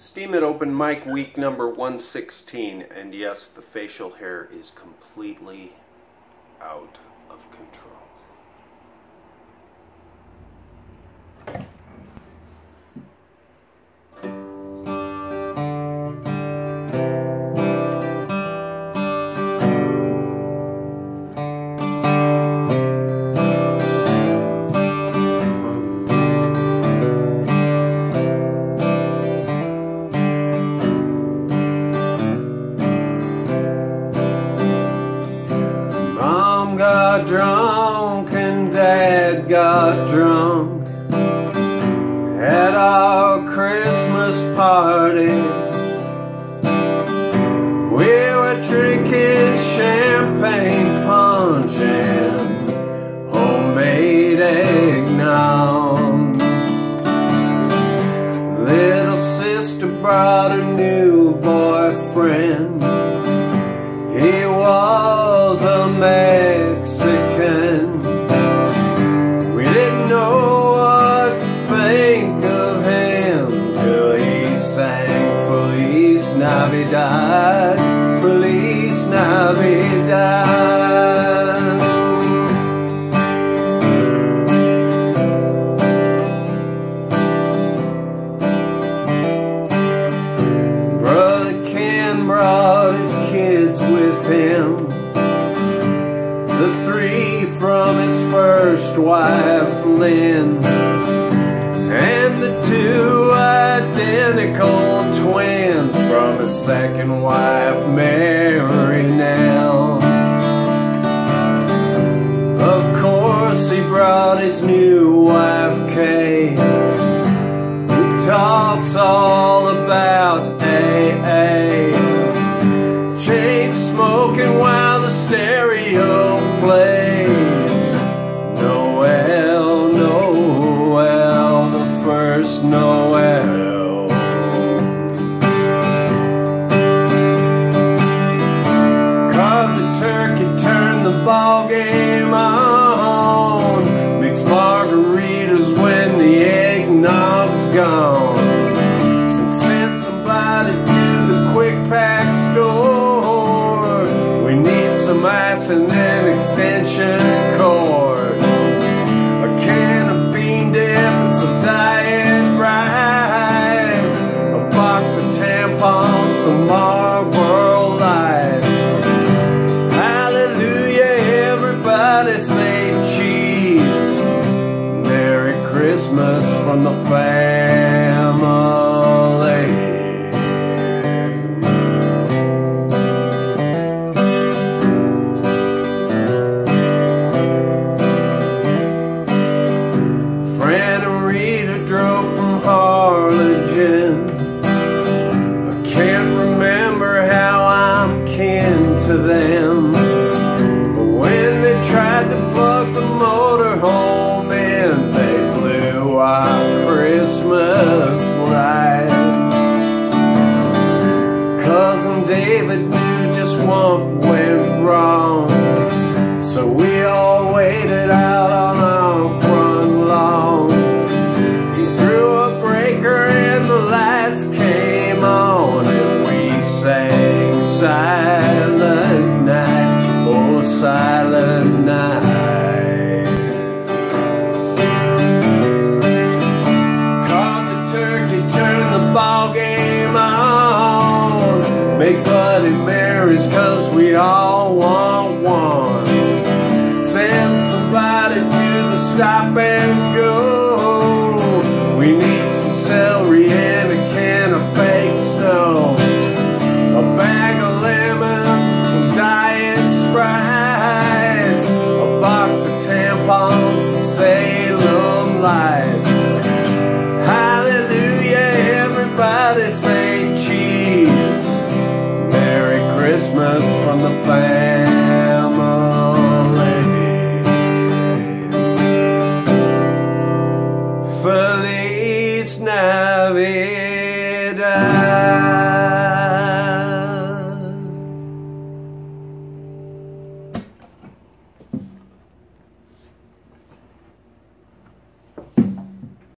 Steam It Open Mic Week number 116, and yes, the facial hair is completely out of control. Drunk and Dad got drunk at our Christmas party. We were drinking champagne punch and homemade eggnog. Little sister brought a new boyfriend. He was a Mexican. Navidad, Feliz Navidad. Brother Ken brought his kids with him. The three from his first wife, Lynn, second wife, Mary Nell. Of course, he brought his new wife, Kay who talks all about and an extension cord. A can of bean dip and some Diet Rites. A box of tampons, some Marlboro lights. Hallelujah, everybody say cheese. Merry Christmas from the family. To them. But when they tried to plug the motor home in, they blew our Christmas lights. Cousin David knew just what went wrong. So we all waited out Marys cause we all want one. Send somebody to the stop and go. We need some celery and a can of fake snow. A bag of lemons, some diet sprites, a box of tampons and Salem lights. Hallelujah, everybody say